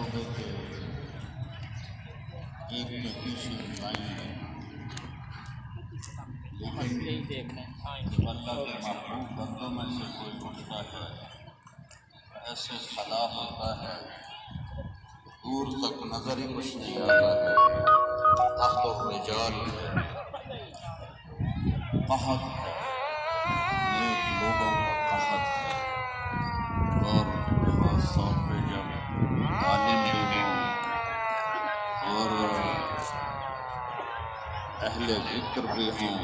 کرو گے کہ ایک کے پیچھے بتائیں گے لیکن جب اللہ کے محبوب بندوں میں سے کوئی اٹھتا ہے ایسے خلا ہوتا ہے دور تک نظر ہی کچھ نہیں آتا ہے تخت و رجال ہے قحط ہے نیک لوگوں کا قحط ہے اور خاص طور پہ جب عالم بھی ہوں اور اہل ذکر بھی ہوں،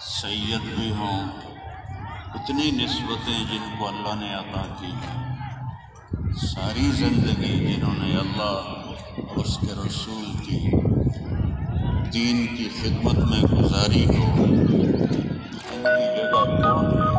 سید بھی ہوں، اتنی نسبتیں جن کو اللہ نے عطا کی ہیں۔ ساری زندگی جنہوں نے اللہ اور اس کے رسول کی دین کی خدمت میں گزاری ہو، ان کی جگہ کون ہے؟